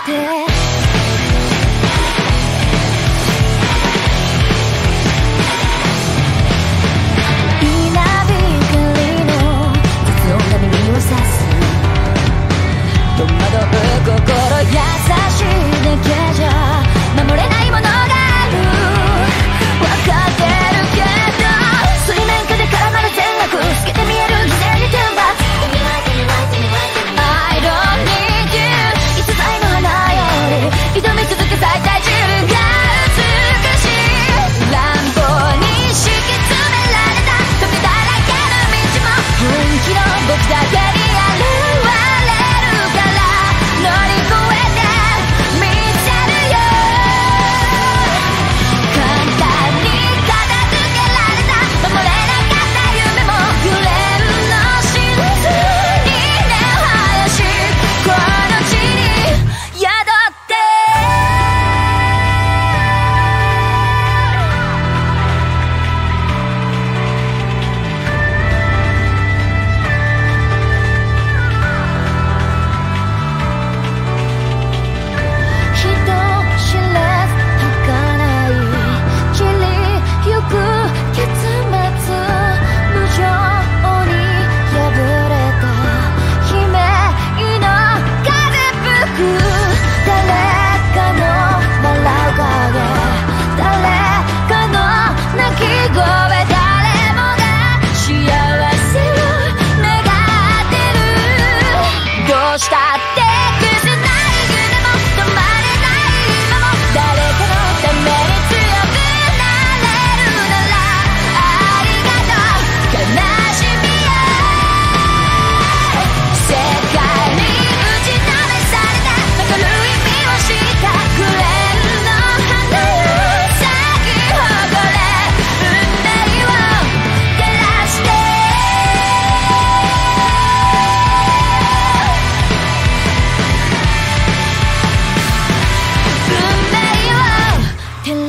して looked at.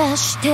らして